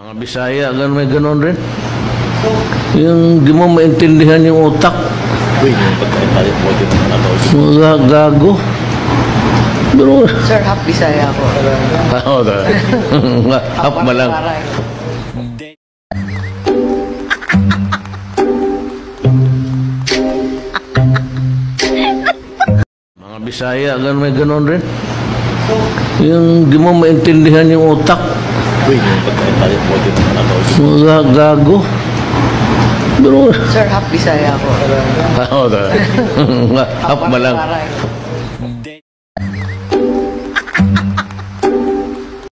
Mga Bisaya, ganun may ganun rin. Yung di mo maintindihan yung utak. Mga gago. Pero, Sir, half Bisaya ako. Oo, hap mo lang. Mga Bisaya, ganun may ganun rin. Yung di mo maintindihan yung utak. Mga gago. Sir, half Bisaya ako. Oo, hap mo lang.